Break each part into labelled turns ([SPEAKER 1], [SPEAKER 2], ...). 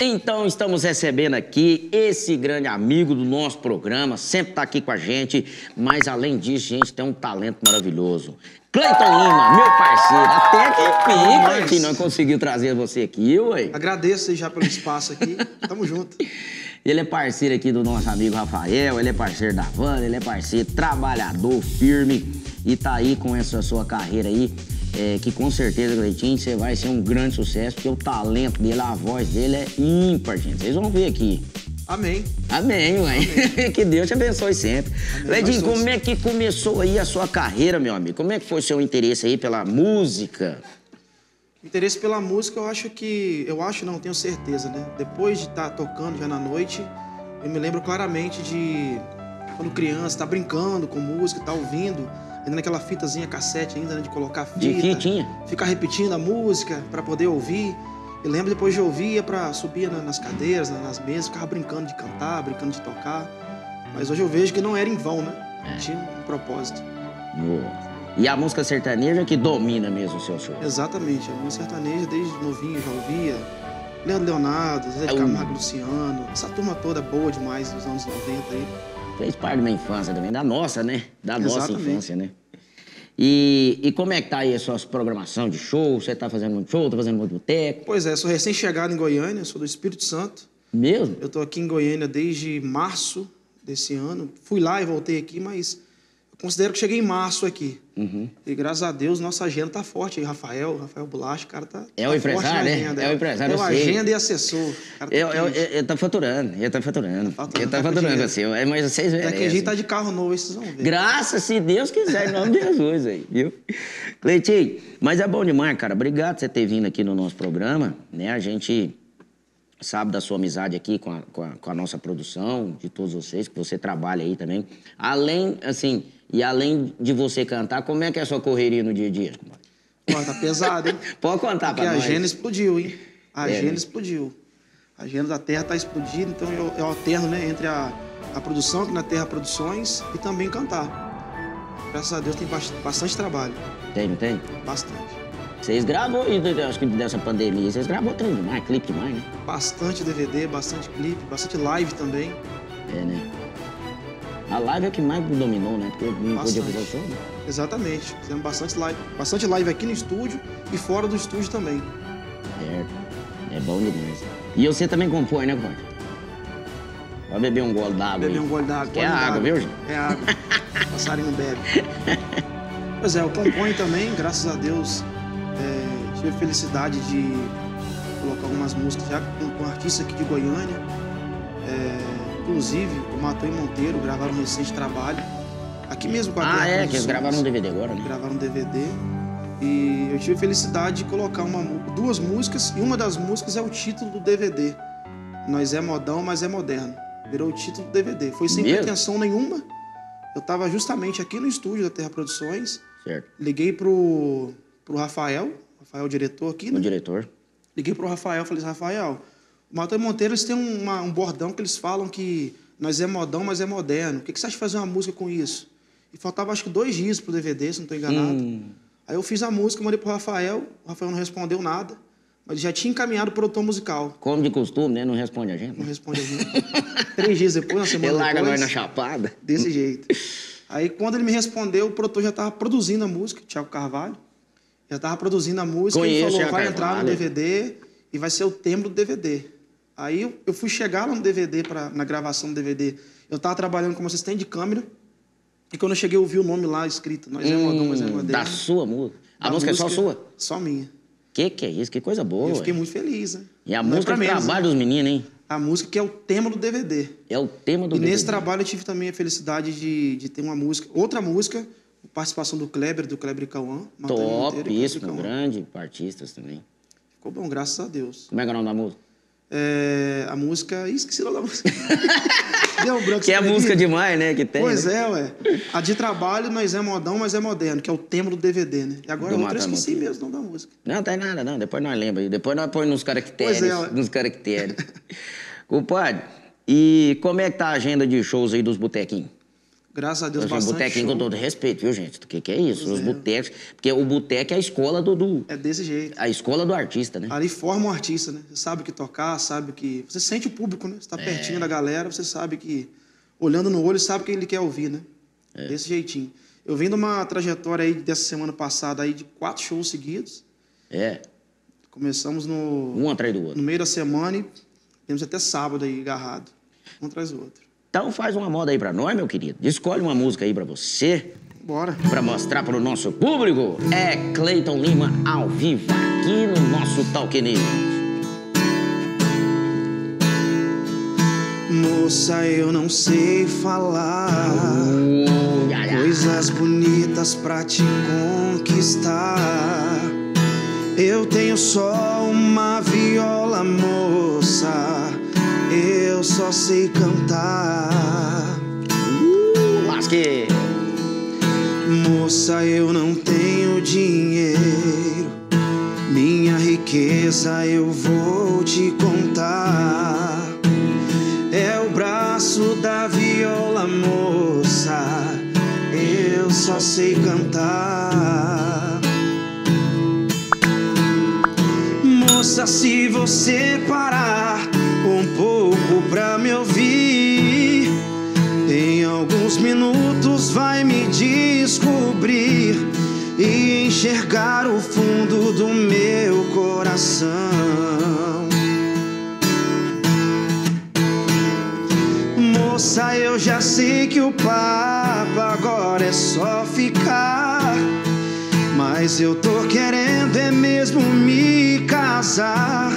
[SPEAKER 1] Então, estamos recebendo aqui esse grande amigo do nosso programa, sempre está aqui com a gente, mas além disso, gente, tem um talento maravilhoso. Cleiton Lima, meu parceiro, até que pica
[SPEAKER 2] Mas-
[SPEAKER 1] que não conseguiu trazer você aqui, ué.
[SPEAKER 2] Agradeço aí já pelo espaço aqui. Tamo junto.
[SPEAKER 1] Ele é parceiro aqui do nosso amigo Rafael, ele é parceiro da Wanda, ele é parceiro trabalhador, firme e tá aí com essa sua carreira aí, é, que com certeza, Cleitinho, você vai ser um grande sucesso, porque o talento dele, a voz dele é ímpar, gente. Vocês vão ver aqui.
[SPEAKER 2] Amém.
[SPEAKER 1] Amém, mãe. que Deus te abençoe sempre.
[SPEAKER 2] Somos-
[SPEAKER 1] como é que começou aí a sua carreira, meu amigo? Como é que foi o seu interesse aí pela música?
[SPEAKER 2] Interesse pela música, eu acho que. Eu acho, não, tenho certeza, né? Depois de estar tocando já na noite, eu me lembro claramente de quando criança, tá brincando com música, tá ouvindo, ainda naquela fitazinha cassete ainda, né? De colocar fita.
[SPEAKER 1] De fitinha?
[SPEAKER 2] Ficar repetindo a música para poder ouvir. Eu lembro depois de ouvir, ia pra subir na- nas cadeiras, na- nas mesas, ficava brincando de cantar, brincando de tocar. Mas hoje eu vejo que não era em vão, né? Tinha um propósito.
[SPEAKER 1] Nossa. E a música sertaneja que domina mesmo o seu show.
[SPEAKER 2] Exatamente, a música sertaneja desde novinho já ouvia. Leandro Leonardo, Zé
[SPEAKER 1] É
[SPEAKER 2] Camargo Luciano, essa turma toda boa demais dos anos 90 aí.
[SPEAKER 1] Fez parte da minha infância também, da nossa, né? Da nossa
[SPEAKER 2] Exatamente.
[SPEAKER 1] infância, né? E, e como é que tá aí a sua programação de show? Você tá fazendo muito show, tá fazendo muito boteco?
[SPEAKER 2] Pois é, sou recém-chegado em Goiânia, sou do Espírito Santo.
[SPEAKER 1] Mesmo?
[SPEAKER 2] Eu tô aqui em Goiânia desde março desse ano. Fui lá e voltei aqui, mas considero que cheguei em março aqui.
[SPEAKER 1] Uhum.
[SPEAKER 2] E graças a Deus, nossa agenda tá forte aí. Rafael, Rafael Bulacho, o cara tá.
[SPEAKER 1] É
[SPEAKER 2] tá
[SPEAKER 1] o
[SPEAKER 2] forte
[SPEAKER 1] empresário, né?
[SPEAKER 2] agenda.
[SPEAKER 1] É o empresário,
[SPEAKER 2] É
[SPEAKER 1] eu
[SPEAKER 2] o agenda e assessor. Cara tá
[SPEAKER 1] Eu, eu,
[SPEAKER 2] quente.
[SPEAKER 1] eu, eu tá faturando, ele tá faturando.
[SPEAKER 2] faturando,
[SPEAKER 1] ele tá
[SPEAKER 2] tá com
[SPEAKER 1] faturando
[SPEAKER 2] dinheiro.
[SPEAKER 1] assim, é, mas vocês
[SPEAKER 2] Daqui a gente tá de carro novo, vocês vão ver.
[SPEAKER 1] Graças, se Deus quiser, em nome de Jesus aí, viu? Cleitinho, mas é bom demais, cara. Obrigado por você ter vindo aqui no nosso programa, né? A gente sabe da sua amizade aqui com a, com a, com a nossa produção, de todos vocês, que você trabalha aí também. Além, assim, e além de você cantar, como é que é a sua correria no dia a dia? compadre?
[SPEAKER 2] Ó, tá pesado, hein?
[SPEAKER 1] Pode contar
[SPEAKER 2] Porque
[SPEAKER 1] pra
[SPEAKER 2] a
[SPEAKER 1] nós.
[SPEAKER 2] agenda explodiu, hein? A
[SPEAKER 1] É,
[SPEAKER 2] agenda
[SPEAKER 1] né?
[SPEAKER 2] explodiu. A agenda da Terra tá explodindo, então eu, eu alterno, né, entre a, a produção aqui na Terra Produções e também cantar. Graças a Deus tem bast- bastante trabalho.
[SPEAKER 1] Tem, não tem?
[SPEAKER 2] Bastante.
[SPEAKER 1] Vocês gravam, e acho que dessa pandemia, vocês gravam trem demais, clipe demais, né?
[SPEAKER 2] Bastante DVD, bastante clipe, bastante live também.
[SPEAKER 1] É, né? A live é o que mais dominou, né? Porque não podia fazer o show, né?
[SPEAKER 2] Exatamente. Fizemos bastante live. Bastante live aqui no estúdio e fora do estúdio também.
[SPEAKER 1] Certo. É bom demais. E você também compõe, né, compadre? Vai beber um gole d'água
[SPEAKER 2] Beber um gole d'água.
[SPEAKER 1] Que é água,
[SPEAKER 2] d'água.
[SPEAKER 1] viu, gente?
[SPEAKER 2] É água. Passarinho bebe. Pois é, eu componho também, graças a Deus. é, tive a felicidade de colocar algumas músicas já com, com artistas aqui de Goiânia. É, inclusive, o Matão e Monteiro gravaram um recente trabalho. Aqui mesmo com a
[SPEAKER 1] Ah, é, que eles gravaram um DVD agora, né?
[SPEAKER 2] gravaram um DVD. E eu tive a felicidade de colocar uma duas músicas, e uma das músicas é o título do DVD. Nós é modão, mas é moderno. Virou o título do DVD. Foi sem
[SPEAKER 1] Mesmo?
[SPEAKER 2] pretensão nenhuma. Eu estava justamente aqui no estúdio da Terra Produções.
[SPEAKER 1] Certo.
[SPEAKER 2] Liguei pro, pro Rafael, Rafael diretor aqui,
[SPEAKER 1] O
[SPEAKER 2] né?
[SPEAKER 1] diretor.
[SPEAKER 2] Liguei pro Rafael, falei, Rafael, o e Monteiro eles têm uma- um bordão que eles falam que nós é modão, mas é moderno. O que, que você acha de fazer uma música com isso? E faltava acho que dois dias pro DVD, se não estou enganado.
[SPEAKER 1] Hum.
[SPEAKER 2] Aí eu fiz a música, mandei pro Rafael, o Rafael não respondeu nada, mas já tinha encaminhado pro produtor musical.
[SPEAKER 1] Como de costume, né? Não responde a gente.
[SPEAKER 2] Não responde a gente. Três dias depois, uma semana
[SPEAKER 1] Ele larga
[SPEAKER 2] depois,
[SPEAKER 1] nós na chapada.
[SPEAKER 2] desse jeito. Aí quando ele me respondeu, o produtor já estava produzindo a música, Thiago Carvalho. Já estava produzindo a música e
[SPEAKER 1] Conheço
[SPEAKER 2] falou,
[SPEAKER 1] Thiago
[SPEAKER 2] vai entrar no
[SPEAKER 1] Carvalho.
[SPEAKER 2] DVD e vai ser o tema do DVD. Aí eu, fui chegar lá no DVD, pra, na gravação do DVD. Eu estava trabalhando como assistente de câmera. E quando eu cheguei, eu vi o nome lá escrito. Nós é modão, mas é
[SPEAKER 1] Hum,
[SPEAKER 2] moderno.
[SPEAKER 1] da sua música. A
[SPEAKER 2] Da
[SPEAKER 1] música, é só sua?
[SPEAKER 2] Só minha.
[SPEAKER 1] Que que é isso? Que coisa boa,
[SPEAKER 2] eu fiquei
[SPEAKER 1] ué.
[SPEAKER 2] muito feliz, né?
[SPEAKER 1] E a
[SPEAKER 2] Não é
[SPEAKER 1] música
[SPEAKER 2] menos,
[SPEAKER 1] trabalho dos meninos, hein?
[SPEAKER 2] A música que é o tema do DVD.
[SPEAKER 1] É o tema do
[SPEAKER 2] E nesse
[SPEAKER 1] DVD.
[SPEAKER 2] trabalho eu tive também a felicidade de, de ter uma música, outra música, participação do Kleber, do Kleber e Cauã. Matheus Monteiro e e Cauã.
[SPEAKER 1] grande, artistas também.
[SPEAKER 2] Ficou bom, graças a Deus.
[SPEAKER 1] Como é que é o nome da música?
[SPEAKER 2] É, a música. Ih, esqueci o nome da música. Deu branco.
[SPEAKER 1] Que é a música demais, né? Que tem.
[SPEAKER 2] Pois
[SPEAKER 1] né?
[SPEAKER 2] é, ué. A de trabalho, nós é modão, mas é moderno, que é o tema do DVD, né? E agora
[SPEAKER 1] Do
[SPEAKER 2] a eu esqueci mesmo o nome da música.
[SPEAKER 1] Não, tem nada, não. Depois nós lembra. Depois nós põe nos caracteres.
[SPEAKER 2] Pois é, ué.
[SPEAKER 1] nos caracteres. Compadre, e como é que tá a agenda de shows aí dos botequinhos?
[SPEAKER 2] Graças a Deus,
[SPEAKER 1] Eu chamo
[SPEAKER 2] bastante
[SPEAKER 1] botequinho com todo respeito, viu, gente? O que, que é isso?
[SPEAKER 2] Pois
[SPEAKER 1] Os
[SPEAKER 2] é.
[SPEAKER 1] botecos. Porque o boteco é a escola do, do-
[SPEAKER 2] É desse jeito.
[SPEAKER 1] A escola do artista, né?
[SPEAKER 2] Ali forma um artista, né? Você sabe o que tocar, sabe o que. Você sente o público, né? Você tá
[SPEAKER 1] É.
[SPEAKER 2] pertinho da galera, você sabe que. Olhando no olho, sabe o que ele quer ouvir, né?
[SPEAKER 1] É.
[SPEAKER 2] Desse jeitinho. Eu venho de uma trajetória aí dessa semana passada aí de quatro shows seguidos.
[SPEAKER 1] É.
[SPEAKER 2] Começamos no,
[SPEAKER 1] Um atrás do outro.
[SPEAKER 2] no meio da semana e temos até sábado aí agarrado. Um atrás do outro.
[SPEAKER 1] Então faz uma moda aí pra nós, meu querido. Escolhe uma música aí pra você,
[SPEAKER 2] Bora.
[SPEAKER 1] pra mostrar pro nosso público. É Cleiton Lima ao vivo aqui no nosso Talk News.
[SPEAKER 2] Moça, eu não sei falar.
[SPEAKER 1] Uh, ia, ia.
[SPEAKER 2] Coisas bonitas pra te conquistar. Eu tenho só uma viola, só sei cantar.
[SPEAKER 1] Uh, lasque.
[SPEAKER 2] Moça, eu não tenho dinheiro. Minha riqueza eu vou te contar. É o braço da viola, moça. Eu só sei cantar. Moça, se você parar descobrir e enxergar o fundo do meu coração. Moça, eu já sei que o papo agora é só ficar. Mas eu tô querendo é mesmo me casar.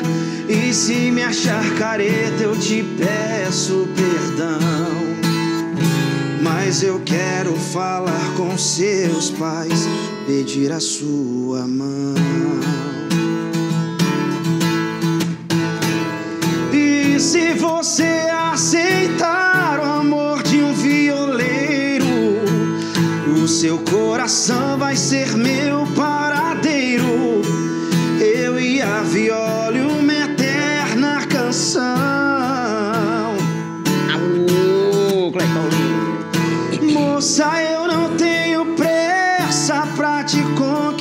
[SPEAKER 2] E se me achar careta, eu te peço perdão. Mas eu quero falar com seus pais, pedir a sua mão. E se você aceitar o amor de um violeiro, o seu coração vai ser meu paradeiro.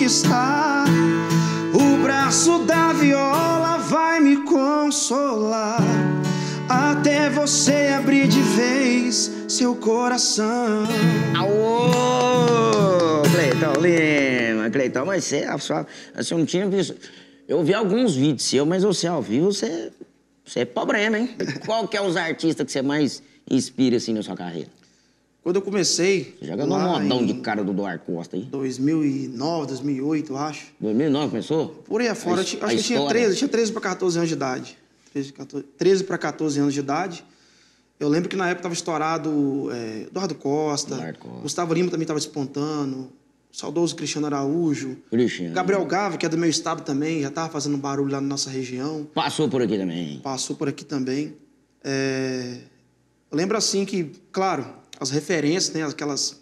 [SPEAKER 2] Conquistar. O braço da viola vai me consolar. Até você abrir de vez seu coração.
[SPEAKER 1] Aô, Cleiton Lima. Cleiton, mas você, você não tinha visto. Eu vi alguns vídeos seus, mas você ao vivo, você, você é problema, hein? Qual que é os artistas que você mais inspira assim na sua carreira?
[SPEAKER 2] Quando eu comecei.
[SPEAKER 1] Você já ganhou um modão de cara do Duarte Costa aí?
[SPEAKER 2] 2009, 2008, eu acho.
[SPEAKER 1] 2009 começou?
[SPEAKER 2] Por aí afora,
[SPEAKER 1] A
[SPEAKER 2] acho
[SPEAKER 1] a
[SPEAKER 2] que eu tinha
[SPEAKER 1] história.
[SPEAKER 2] 13, eu tinha 13 para 14 anos de idade. 13, 14 13 para 14 anos de idade. Eu lembro que na época estava estourado é, Eduardo Costa,
[SPEAKER 1] Eduardo Costa.
[SPEAKER 2] Gustavo Lima também estava despontando, o saudoso Cristiano Araújo,
[SPEAKER 1] Cristiano.
[SPEAKER 2] Gabriel Gava, que é do meu estado também, já estava fazendo barulho lá na nossa região,
[SPEAKER 1] Passou por aqui também.
[SPEAKER 2] passou por aqui também. É, Eu lembro assim que, claro, as referências, né, aquelas,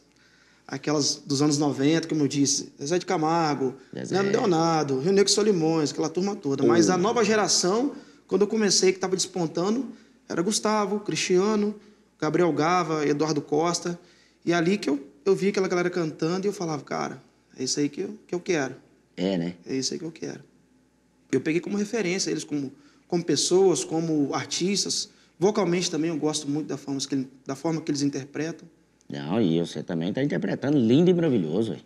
[SPEAKER 2] aquelas dos anos 90, como eu disse, Zé de Camargo. Leandro Leonardo, Rio Negro Solimões, aquela turma toda. Mas a nova geração, quando eu comecei, que estava despontando, era Gustavo, Cristiano, Gabriel Gava, Eduardo Costa. E ali que eu, eu vi aquela galera cantando e eu falava, cara, é isso aí que eu, que eu quero.
[SPEAKER 1] É, né?
[SPEAKER 2] É isso aí que eu quero. Eu peguei como referência eles como, como pessoas, como artistas. Vocalmente também eu gosto muito da forma que, ele- da forma que eles interpretam.
[SPEAKER 1] Não, e você também tá interpretando lindo e maravilhoso, velho.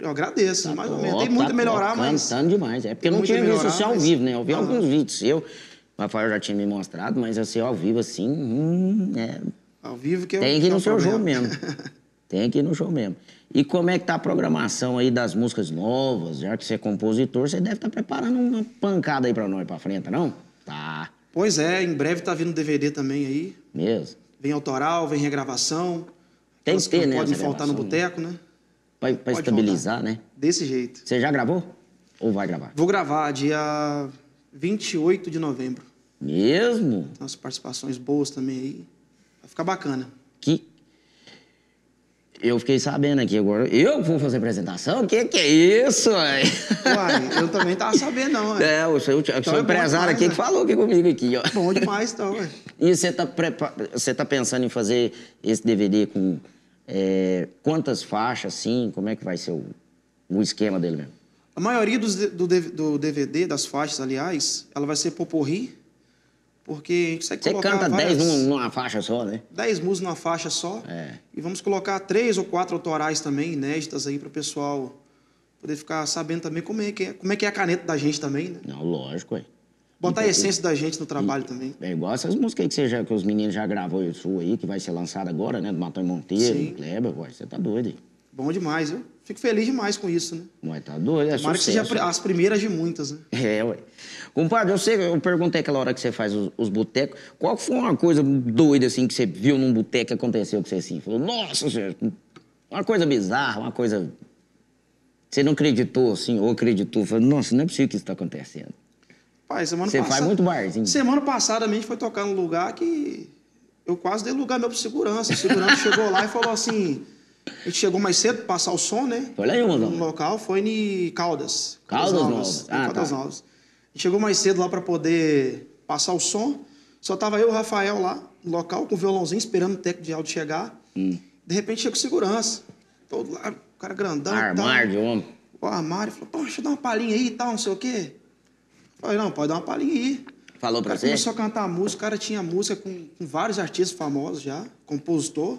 [SPEAKER 2] Eu agradeço, mais ou
[SPEAKER 1] Top,
[SPEAKER 2] menos. Tem muito
[SPEAKER 1] tá
[SPEAKER 2] a melhorar,
[SPEAKER 1] top,
[SPEAKER 2] mas.
[SPEAKER 1] Cantando demais. É porque eu não tinha visto
[SPEAKER 2] melhorar,
[SPEAKER 1] você ao
[SPEAKER 2] mas-
[SPEAKER 1] vivo, né? Eu vi alguns vídeos seu. O Rafael já tinha me mostrado, mas assim, ao vivo, assim, hum, é,
[SPEAKER 2] Ao vivo que eu.
[SPEAKER 1] tem que ir
[SPEAKER 2] é
[SPEAKER 1] no
[SPEAKER 2] o
[SPEAKER 1] seu show
[SPEAKER 2] problema.
[SPEAKER 1] mesmo. Tem que ir no show mesmo. E como é que tá a programação aí das músicas novas? Já que você é compositor, você deve estar preparando uma pancada aí pra nós pra frente, não? Tá,
[SPEAKER 2] Pois é, em breve tá vindo DVD também aí.
[SPEAKER 1] mesmo.
[SPEAKER 2] Vem autoral, vem regravação.
[SPEAKER 1] Tem que ter,
[SPEAKER 2] não
[SPEAKER 1] né, essa
[SPEAKER 2] faltar no
[SPEAKER 1] gravação,
[SPEAKER 2] boteco, né?
[SPEAKER 1] Pra, pra
[SPEAKER 2] Pode
[SPEAKER 1] estabilizar, né?
[SPEAKER 2] Desse jeito.
[SPEAKER 1] Você já gravou? Ou vai gravar?
[SPEAKER 2] Vou gravar dia 28 de novembro.
[SPEAKER 1] Mesmo?
[SPEAKER 2] Tem umas participações boas também aí. Vai ficar bacana.
[SPEAKER 1] Que. Eu fiquei sabendo aqui agora. Eu vou fazer apresentação? O que, que é isso, ué?
[SPEAKER 2] Uai, eu também tava sabendo, não. ué.
[SPEAKER 1] É, o seu, o seu
[SPEAKER 2] Então é
[SPEAKER 1] empresário
[SPEAKER 2] demais,
[SPEAKER 1] aqui
[SPEAKER 2] né?
[SPEAKER 1] que falou aqui comigo aqui, ó.
[SPEAKER 2] Bom demais, então, ué.
[SPEAKER 1] E você tá, prepa... você tá pensando em fazer esse DVD com É, quantas faixas, sim? Como é que vai ser o, o esquema dele mesmo?
[SPEAKER 2] A maioria dos, do, do DVD, das faixas, aliás, ela vai ser poporri, porque a gente consegue
[SPEAKER 1] Você
[SPEAKER 2] colocar
[SPEAKER 1] canta
[SPEAKER 2] várias...
[SPEAKER 1] 10 numa faixa só, né?
[SPEAKER 2] 10 músicas numa faixa só.
[SPEAKER 1] É.
[SPEAKER 2] E vamos colocar três ou quatro autorais também, inéditas aí, para o pessoal poder ficar sabendo também como é, que é, como é que é a caneta da gente também, né?
[SPEAKER 1] Não, lógico, ué.
[SPEAKER 2] Botar a
[SPEAKER 1] E-
[SPEAKER 2] essência da gente no trabalho também.
[SPEAKER 1] É igual essas músicas aí que, você já, que os meninos já gravou e sua aí, que vai ser lançada agora, né? Do Matão e Monteiro,
[SPEAKER 2] Sim.
[SPEAKER 1] Kleber, ué, você tá doido aí.
[SPEAKER 2] Bom demais, eu fico feliz demais com isso, né?
[SPEAKER 1] Ué, tá doido, é
[SPEAKER 2] Tomara que seja
[SPEAKER 1] sucesso.
[SPEAKER 2] as primeiras de muitas, né?
[SPEAKER 1] É, ué. Compadre, eu sei, eu perguntei aquela hora que você faz os, os botecos, qual foi uma coisa doida, assim, que você viu num boteco que aconteceu com você, assim? Falou, nossa senhora, uma coisa bizarra, uma coisa... Você não acreditou, assim, ou acreditou? Falou, nossa, não é possível que isso tá acontecendo.
[SPEAKER 2] Pai, semana
[SPEAKER 1] Você faz
[SPEAKER 2] passada...
[SPEAKER 1] muito barzinho.
[SPEAKER 2] Semana passada a gente foi tocar num lugar que eu quase dei lugar meu pro segurança. O segurança chegou lá e falou assim... A gente chegou mais cedo pra passar o som, né?
[SPEAKER 1] Foi lá em Rondônia?
[SPEAKER 2] No local, foi em Caldas.
[SPEAKER 1] Caldas Novas.
[SPEAKER 2] em
[SPEAKER 1] Ah,
[SPEAKER 2] Caldas
[SPEAKER 1] tá.
[SPEAKER 2] Novas. A gente chegou mais cedo lá pra poder passar o som. Só tava eu e o Rafael lá, no local, com o violãozinho, esperando o técnico de áudio chegar.
[SPEAKER 1] Hum.
[SPEAKER 2] De repente chega o segurança. Todo lá, o cara grandão. tal.
[SPEAKER 1] Armário de homem.
[SPEAKER 2] O armário falou, pô, deixa eu dar uma palhinha aí e tal, não sei o quê. Falei, não, pode dar uma palhinha aí.
[SPEAKER 1] Falou pra você?
[SPEAKER 2] começou a cantar a música, o cara tinha música com, com vários artistas famosos já, compositor.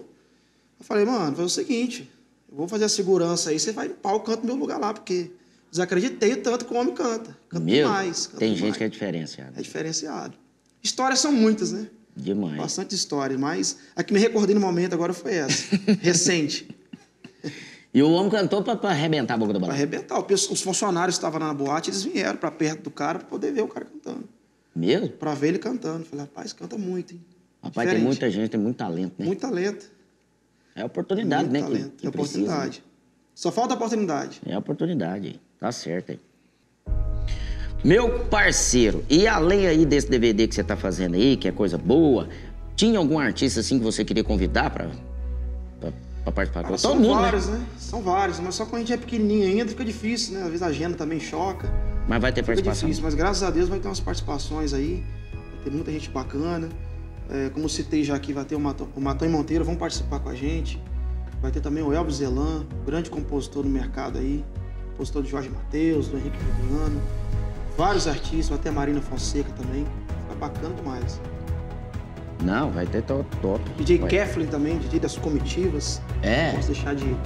[SPEAKER 2] Eu falei, mano, foi o seguinte, eu vou fazer a segurança aí, você vai pau, canta no meu lugar lá, porque desacreditei o tanto que o homem canta. Canta
[SPEAKER 1] Meu,
[SPEAKER 2] demais. Canta
[SPEAKER 1] tem
[SPEAKER 2] demais.
[SPEAKER 1] gente que é diferenciada.
[SPEAKER 2] É diferenciado. Histórias são muitas, né?
[SPEAKER 1] Demais.
[SPEAKER 2] Bastante histórias, mas a que me recordei no momento agora foi essa, recente.
[SPEAKER 1] E o homem cantou pra, pra arrebentar a boca do
[SPEAKER 2] Pra
[SPEAKER 1] balão.
[SPEAKER 2] arrebentar. O pessoal- Os funcionários que estavam lá na boate, eles vieram pra perto do cara pra poder ver o cara cantando.
[SPEAKER 1] Mesmo?
[SPEAKER 2] Pra ver ele cantando. Falei, rapaz, canta muito, hein?
[SPEAKER 1] Rapaz, tem
[SPEAKER 2] Diferente.
[SPEAKER 1] muita gente, tem muito talento, né?
[SPEAKER 2] Muito talento.
[SPEAKER 1] É oportunidade,
[SPEAKER 2] muito
[SPEAKER 1] né? que-
[SPEAKER 2] talento.
[SPEAKER 1] Que,
[SPEAKER 2] é
[SPEAKER 1] precisa,
[SPEAKER 2] oportunidade. Só falta oportunidade.
[SPEAKER 1] né? É oportunidade, tá certo aí. Meu parceiro, e além aí desse DVD que você tá fazendo aí, que é coisa boa, tinha algum artista assim que você queria convidar pra, pra, pra participar?
[SPEAKER 2] Ah,
[SPEAKER 1] Todo
[SPEAKER 2] são
[SPEAKER 1] mundo,
[SPEAKER 2] vários,
[SPEAKER 1] né?
[SPEAKER 2] né? São vários, mas só quando a gente é pequenininho ainda fica difícil, né? Às vezes a agenda também choca.
[SPEAKER 1] Mas vai ter
[SPEAKER 2] Fica
[SPEAKER 1] participação.
[SPEAKER 2] difícil, mas graças a Deus vai ter umas participações aí. Vai ter muita gente bacana. É, como citei já aqui, vai ter o Matão, o Matão e Monteiro, vão participar com a gente. Vai ter também o Elvis Zelan, grande compositor no mercado aí. Compositor do Jorge Mateus, do Henrique Juliano. Vários artistas, vai ter a Marina Fonseca também. Fica bacana demais.
[SPEAKER 1] Não, vai ter top. top.
[SPEAKER 2] DJ
[SPEAKER 1] Vai.
[SPEAKER 2] Keflin também, DJ das comitivas.
[SPEAKER 1] É,
[SPEAKER 2] Não posso deixar de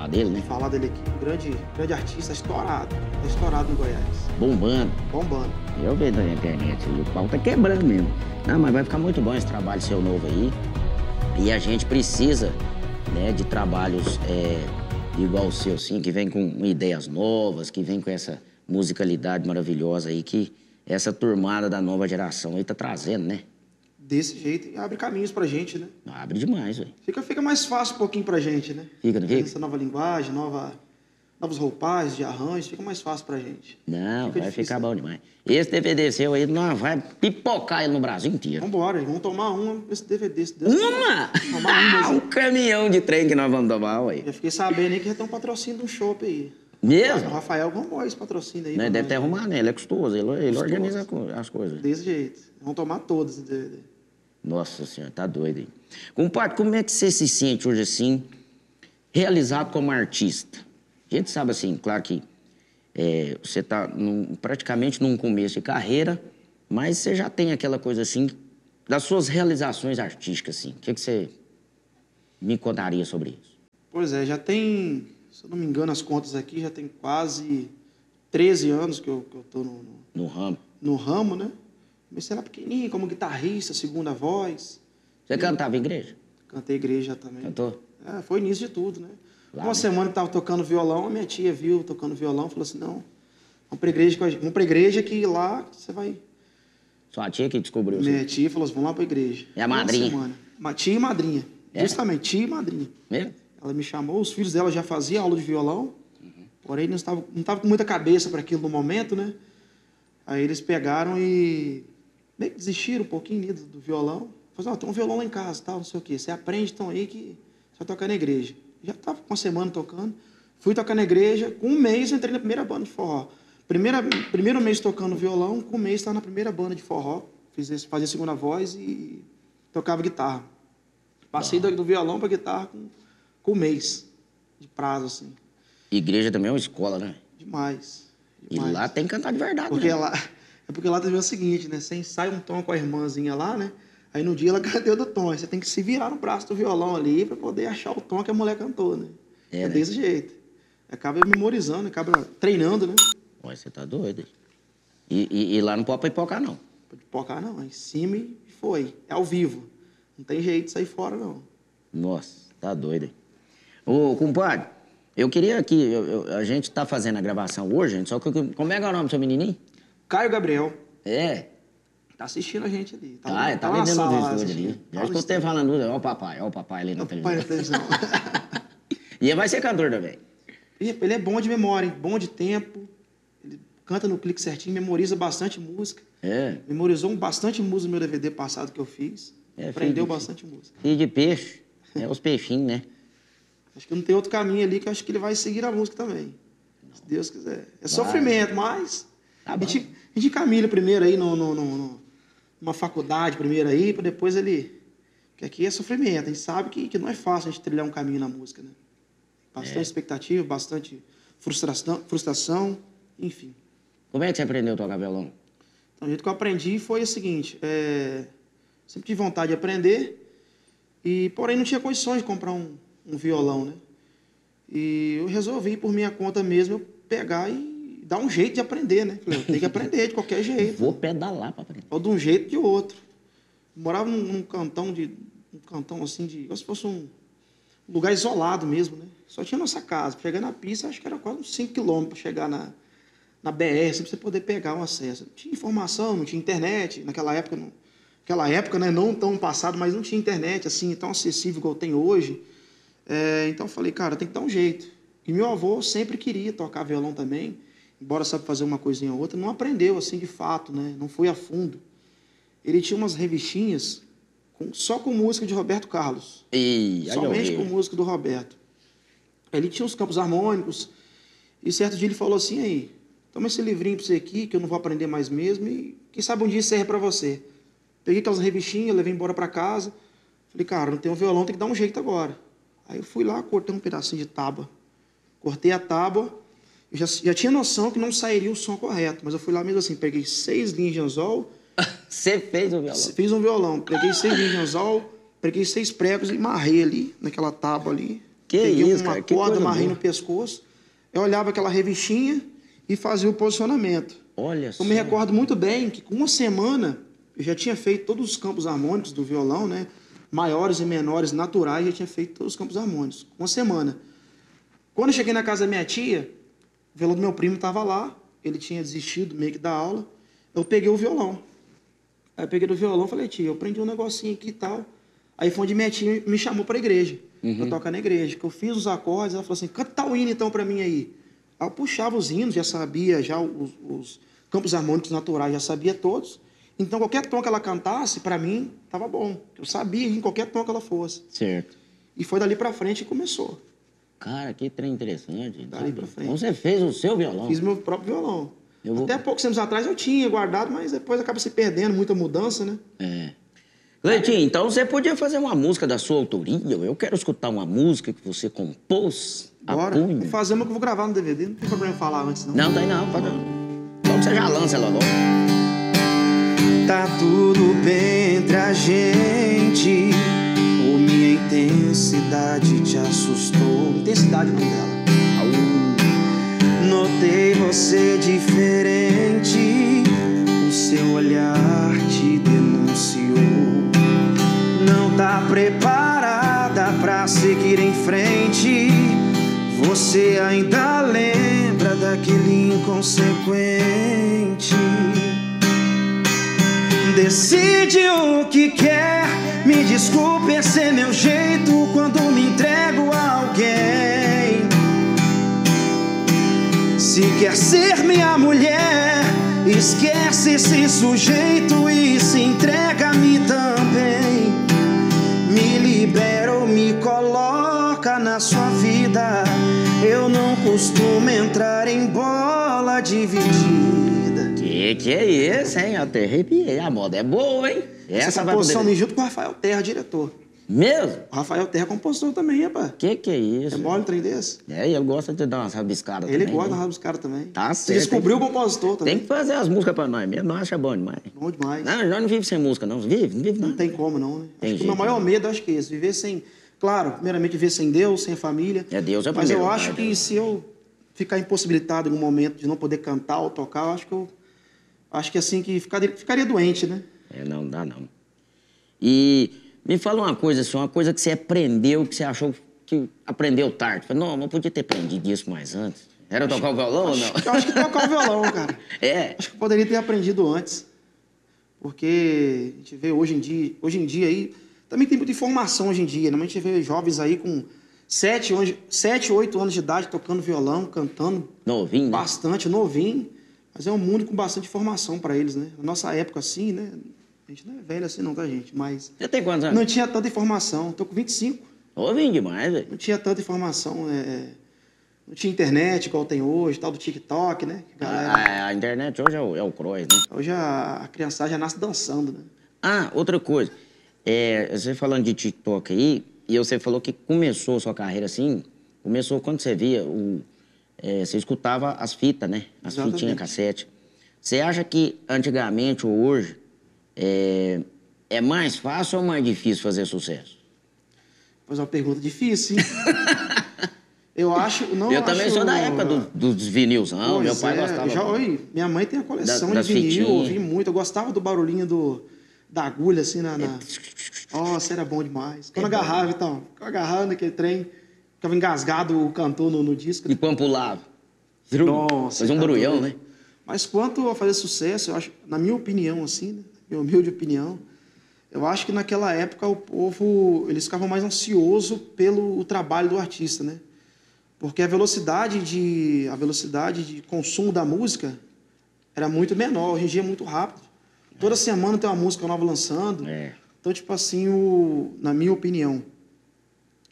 [SPEAKER 1] falar dele, né?
[SPEAKER 2] falar dele aqui. Grande, grande artista, estourado. Tá estourado no Goiás.
[SPEAKER 1] Bombando.
[SPEAKER 2] Bombando.
[SPEAKER 1] Eu vejo na internet o pau tá quebrando mesmo. Não, mas vai ficar muito bom esse trabalho seu novo aí. E a gente precisa, né, de trabalhos é, igual o seu, sim, que vem com ideias novas, que vem com essa musicalidade maravilhosa aí que essa turmada da nova geração aí tá trazendo, né?
[SPEAKER 2] Desse jeito e abre caminhos pra gente, né?
[SPEAKER 1] Abre demais, velho.
[SPEAKER 2] Fica, fica mais fácil um pouquinho pra gente, né?
[SPEAKER 1] Fica, não fica?
[SPEAKER 2] Essa nova linguagem, nova, novos roupagens de arranjos, fica mais fácil pra gente.
[SPEAKER 1] Não,
[SPEAKER 2] Fica
[SPEAKER 1] vai
[SPEAKER 2] difícil,
[SPEAKER 1] ficar
[SPEAKER 2] né?
[SPEAKER 1] bom demais. Esse DVD seu aí, nós vai pipocar ele no Brasil inteiro.
[SPEAKER 2] Vambora, vamos tomar uma esse DVD. Se Deus.
[SPEAKER 1] Uma?
[SPEAKER 2] Tomar uma,
[SPEAKER 1] um caminhão de trem que nós vamos tomar, ué.
[SPEAKER 2] Já fiquei sabendo aí que já tem um patrocínio de um shopping aí. O
[SPEAKER 1] Mesmo?
[SPEAKER 2] Rafael arrumou esse patrocínio aí.
[SPEAKER 1] Né, deve ter
[SPEAKER 2] né?
[SPEAKER 1] arrumado, né? Ele é custoso, ele, ele
[SPEAKER 2] Custoso.
[SPEAKER 1] organiza as coisas.
[SPEAKER 2] Desse jeito. Vamos tomar todos esse DVD.
[SPEAKER 1] Nossa senhora, tá doido aí. Compadre, como é que você se sente hoje assim, realizado como artista? A gente sabe assim, claro que é, você tá num- praticamente num começo de carreira, mas você já tem aquela coisa assim, das suas realizações artísticas, assim. O que, que você me contaria sobre isso?
[SPEAKER 2] Pois é, já tem, se eu não me engano as contas aqui, já tem quase 13 anos que eu, tô no, no-
[SPEAKER 1] No ramo.
[SPEAKER 2] no ramo, né? Comecei lá pequenininho, como guitarrista, segunda voz.
[SPEAKER 1] Você cantava em igreja?
[SPEAKER 2] Cantei igreja também.
[SPEAKER 1] Cantou?
[SPEAKER 2] É, foi início de tudo, né?
[SPEAKER 1] Lá,
[SPEAKER 2] Uma semana que tava tocando violão, a minha tia viu tocando violão, falou assim, não, vamos pra igreja, vamos pra igreja que lá você vai...
[SPEAKER 1] Sua tia que descobriu
[SPEAKER 2] Minha
[SPEAKER 1] isso?
[SPEAKER 2] tia falou assim, vamos lá pra igreja.
[SPEAKER 1] É a
[SPEAKER 2] Uma
[SPEAKER 1] madrinha.
[SPEAKER 2] semana. Ma- Tia e madrinha.
[SPEAKER 1] É?
[SPEAKER 2] Justamente, tia e madrinha.
[SPEAKER 1] Mesmo?
[SPEAKER 2] Ela me chamou, os filhos dela já faziam aula de violão, porém não estava não com muita cabeça para aquilo no momento, né? Aí eles pegaram e meio que desistiram um pouquinho né, do, do violão. Falaram, assim, ó, tem um violão lá em casa, tal, não sei o quê. Você aprende então aí que você vai tocar na igreja. Já estava com uma semana tocando. Fui tocar na igreja, com um mês eu entrei na primeira banda de forró. Primeira, primeiro mês tocando violão, com um mês estava na primeira banda de forró. Fiz, esse- fazia segunda voz e tocava guitarra. Passei do, do violão para guitarra com, por mês de prazo, assim.
[SPEAKER 1] Igreja também é uma escola, né?
[SPEAKER 2] Demais.
[SPEAKER 1] E
[SPEAKER 2] demais.
[SPEAKER 1] lá tem que cantar de verdade.
[SPEAKER 2] Porque
[SPEAKER 1] né?
[SPEAKER 2] lá, é porque lá também é o seguinte, né? Você ensaia um tom com a irmãzinha lá, né? Aí no dia ela cadê do tom? Aí você tem que se virar no braço do violão ali para poder achar o tom que a mulher cantou, né?
[SPEAKER 1] É,
[SPEAKER 2] É,
[SPEAKER 1] né?
[SPEAKER 2] desse jeito. Acaba memorizando, acaba treinando, né?
[SPEAKER 1] Olha, você tá doido. E, e- e lá não pode pipocar, não.
[SPEAKER 2] Pode pipocar não, é em cima e foi. É ao vivo. Não tem jeito de sair fora, não.
[SPEAKER 1] Nossa, tá doido. Ô, compadre, eu queria aqui, eu- eu- a gente tá fazendo a gravação hoje, gente, só que como é que é o nome do seu menininho?
[SPEAKER 2] Caio Gabriel
[SPEAKER 1] É,
[SPEAKER 2] tá assistindo a gente ali.
[SPEAKER 1] tá,
[SPEAKER 2] lá-
[SPEAKER 1] tá,
[SPEAKER 2] lá na sala lá
[SPEAKER 1] ali. Já
[SPEAKER 2] Tá no
[SPEAKER 1] escutei falando, ó o papai, ó o papai ali na televisão.
[SPEAKER 2] televisão.
[SPEAKER 1] E ele vai ser cantor também.
[SPEAKER 2] Ele é bom de memória, hein? bom de tempo. Ele canta no clique certinho, memoriza bastante música.
[SPEAKER 1] É,
[SPEAKER 2] Memorizou bastante música no meu DVD passado que eu fiz.
[SPEAKER 1] É,
[SPEAKER 2] Aprendeu
[SPEAKER 1] filho,
[SPEAKER 2] bastante música.
[SPEAKER 1] filho de peixe, é os peixinhos, né?
[SPEAKER 2] Acho que não tem outro caminho ali que eu acho que ele vai seguir a música também. Se Deus quiser. É sofrimento, mas
[SPEAKER 1] Tá
[SPEAKER 2] a, gente, a gente caminha primeiro aí no, no, no- no- numa faculdade primeiro aí, para depois ele. Porque aqui é sofrimento. A gente sabe que, que não é fácil a gente trilhar um caminho na música, né? Bastante
[SPEAKER 1] É.
[SPEAKER 2] expectativa, bastante frustração, frustração, enfim.
[SPEAKER 1] Como é que você aprendeu a tocar violão?
[SPEAKER 2] Então, o jeito que eu aprendi foi o seguinte: é, sempre tive vontade de aprender, e porém não tinha condições de comprar um, um violão, né? E eu resolvi, por minha conta mesmo, eu pegar e dar um jeito de aprender, né? Falei, eu tenho que aprender de qualquer jeito,
[SPEAKER 1] Vou pedalar pra aprender.
[SPEAKER 2] ou de um jeito ou de outro. Morava num, num cantão de um cantão assim de, como se fosse um lugar isolado mesmo, né? Só tinha nossa casa. Chegar na pista, acho que era quase uns 5 quilômetros para chegar na, na BR, assim, pra você poder pegar um acesso. Não tinha informação, não tinha internet. Naquela época, não, naquela época, né, não tão passado, mas não tinha internet assim tão acessível igual tem hoje. É, então eu falei, cara, tem que dar um jeito. E meu avô sempre queria tocar violão também, embora sabe fazer uma coisinha ou outra, não aprendeu assim de fato, né? Não foi a fundo. Ele tinha umas revistinhas com- só com música de Roberto Carlos.
[SPEAKER 1] E
[SPEAKER 2] Somente com música do Roberto. Ele tinha os campos harmônicos. E certo dia ele falou assim: aí, toma esse livrinho pra você aqui, que eu não vou aprender mais mesmo, e quem sabe um dia serve para você. Peguei aquelas revistinhas, levei embora para casa. Falei, cara, não tem um violão, tem que dar um jeito agora. Aí eu fui lá, cortei um pedacinho de tábua. Cortei a tábua. Eu já, já tinha noção que não sairia o som correto, mas eu fui lá mesmo assim, peguei seis linhas de anzol,
[SPEAKER 1] Você fez o violão.
[SPEAKER 2] Fiz um violão, peguei seis linhas de anzol, peguei seis pregos e marrei ali, naquela tábua ali.
[SPEAKER 1] Que
[SPEAKER 2] peguei
[SPEAKER 1] isso,
[SPEAKER 2] uma
[SPEAKER 1] cara,
[SPEAKER 2] corda, marrei
[SPEAKER 1] boa.
[SPEAKER 2] no pescoço. Eu olhava aquela revistinha e fazia o posicionamento.
[SPEAKER 1] Olha só.
[SPEAKER 2] Eu me recordo muito bem que com uma semana eu já tinha feito todos os campos harmônicos do violão, né? Maiores e menores, naturais, já tinha feito todos os campos harmônicos. Uma semana. Quando eu cheguei na casa da minha tia, o violão do meu primo estava lá, ele tinha desistido meio que da aula. Eu peguei o violão. Aí eu peguei do violão e falei, tia, eu aprendi um negocinho aqui e tal. Aí foi onde minha tia me chamou para a igreja, pra tocar na igreja. Que eu fiz os acordes, ela falou assim, canta tal hino então para mim aí. Aí eu puxava os hinos, já sabia já os, os campos harmônicos naturais, já sabia todos. Então qualquer tom que ela cantasse, para mim, tava bom. Eu sabia em qualquer tom que ela fosse.
[SPEAKER 1] Certo.
[SPEAKER 2] E foi dali para frente que começou.
[SPEAKER 1] Cara, que trem interessante.
[SPEAKER 2] Dali pra frente.
[SPEAKER 1] Então você fez o seu violão.
[SPEAKER 2] Fiz meu próprio violão.
[SPEAKER 1] Vou-
[SPEAKER 2] Até poucos anos atrás eu tinha guardado, mas depois acaba se perdendo, muita mudança, né?
[SPEAKER 1] É. Leitinho, então você podia fazer uma música da sua autoria. Eu quero escutar uma música que você compôs
[SPEAKER 2] Bora. Vou fazer uma que eu vou gravar no DVD. Não tem problema falar antes, não.
[SPEAKER 1] Não, tem não. Pode... Então você já lança ela logo.
[SPEAKER 2] Tá tudo bem entre a gente. Intensidade te assustou. Intensidade o nome dela. Notei você diferente. O seu olhar te denunciou. Não tá preparada pra seguir em frente. Você ainda lembra daquele inconsequente. Decide o que quer. Me desculpe, esse é meu jeito quando me entrego a alguém. Se quer ser minha mulher, esquece esse sujeito e se entrega a mim também. Me libera ou me coloca na sua vida. Eu não costumo entrar em bola dividida.
[SPEAKER 1] Que que é isso, hein? Eu até arrepiei. A moda é boa, hein?
[SPEAKER 2] Essa,
[SPEAKER 1] vai
[SPEAKER 2] composição
[SPEAKER 1] poder...
[SPEAKER 2] me junto com o Rafael Terra, diretor.
[SPEAKER 1] Mesmo?
[SPEAKER 2] O Rafael Terra é compositor também, rapaz.
[SPEAKER 1] Que que é isso?
[SPEAKER 2] É mole um trem desse?
[SPEAKER 1] É, ele gosta de dar umas rabiscadas
[SPEAKER 2] Ele
[SPEAKER 1] também.
[SPEAKER 2] gosta
[SPEAKER 1] né?
[SPEAKER 2] da dos caras também.
[SPEAKER 1] Tá certo,
[SPEAKER 2] descobriu o compositor também.
[SPEAKER 1] Tem que fazer as músicas pra nós mesmo, nós acha bom demais.
[SPEAKER 2] Bom demais.
[SPEAKER 1] Não, nós não vivemos sem música, não. Vive? Não vive, não.
[SPEAKER 2] Não tem como, não, né?
[SPEAKER 1] Tem
[SPEAKER 2] acho que o meu
[SPEAKER 1] jeito,
[SPEAKER 2] maior
[SPEAKER 1] né?
[SPEAKER 2] medo, acho que é esse. Viver sem... Claro, primeiramente viver sem Deus, sem família.
[SPEAKER 1] É, Deus é o
[SPEAKER 2] Mas
[SPEAKER 1] primeiro
[SPEAKER 2] eu acho que
[SPEAKER 1] Deus.
[SPEAKER 2] se eu ficar impossibilitado em um momento de não poder cantar ou tocar, eu acho que eu... Acho que assim, que ficaria, ficaria doente, né?
[SPEAKER 1] É, não, dá não. E me fala uma coisa assim, uma coisa que você aprendeu, que você achou que aprendeu tarde. Falei, não, não podia ter aprendido isso mais antes. Era tocar o violão ou não?
[SPEAKER 2] Eu acho que tocar o violão, cara.
[SPEAKER 1] É.
[SPEAKER 2] Acho que poderia ter aprendido antes. Porque a gente vê hoje em dia, hoje em dia aí, também tem muita informação hoje em dia, né? Mas A gente vê jovens aí com 7, 11, 7 8 anos de idade tocando violão, cantando
[SPEAKER 1] Novinho, né?
[SPEAKER 2] bastante, novinho. Mas é um mundo com bastante informação para eles, né? Na nossa época, assim, né? A gente não é velho assim não, tá, gente? Mas
[SPEAKER 1] Você tem quantos
[SPEAKER 2] não
[SPEAKER 1] anos?
[SPEAKER 2] tinha tanta informação. Tô com 25.
[SPEAKER 1] Novinho demais, velho.
[SPEAKER 2] Não tinha tanta informação, é, é, não tinha internet igual tem hoje, tal do TikTok, né? Que Galera,
[SPEAKER 1] A, a internet hoje é o, é o cross, né?
[SPEAKER 2] hoje a, a criançada já nasce dançando, né?
[SPEAKER 1] Ah, outra coisa. É, você falando de TikTok aí, e você falou que começou a sua carreira assim, começou quando você via, o, é, você escutava as fitas, né? As
[SPEAKER 2] Exatamente.
[SPEAKER 1] fitinhas cassete. Você acha que antigamente ou hoje é, é mais fácil ou mais difícil fazer sucesso?
[SPEAKER 2] Pois é uma pergunta difícil, hein? Eu acho. Não
[SPEAKER 1] eu também
[SPEAKER 2] acho-
[SPEAKER 1] sou da época do- dos vinilzão,
[SPEAKER 2] Pois
[SPEAKER 1] meu pai
[SPEAKER 2] é,
[SPEAKER 1] gostava.
[SPEAKER 2] Já, oi, minha mãe tem a coleção
[SPEAKER 1] Da-
[SPEAKER 2] de vinil, eu
[SPEAKER 1] fitinhas.
[SPEAKER 2] ouvi muito. Eu gostava do barulhinho do, da agulha, assim, na. na... Nossa, era bom demais. Quando
[SPEAKER 1] É bom.
[SPEAKER 2] agarrava, então, ficava agarrando naquele trem, ficava engasgado o cantor no, no disco.
[SPEAKER 1] E quando pulava?
[SPEAKER 2] Nossa,
[SPEAKER 1] Fazia um barulhão, né?
[SPEAKER 2] Mas quanto a fazer sucesso, eu acho, na minha opinião, assim, né? minha humilde opinião, eu acho que naquela época o povo, eles ficavam mais ansioso pelo o trabalho do artista, né? Porque a velocidade de a velocidade de consumo da música era muito menor, hoje em dia é muito rápido. Toda semana tem uma música nova lançando.
[SPEAKER 1] É.
[SPEAKER 2] Então, tipo assim, o, na minha opinião,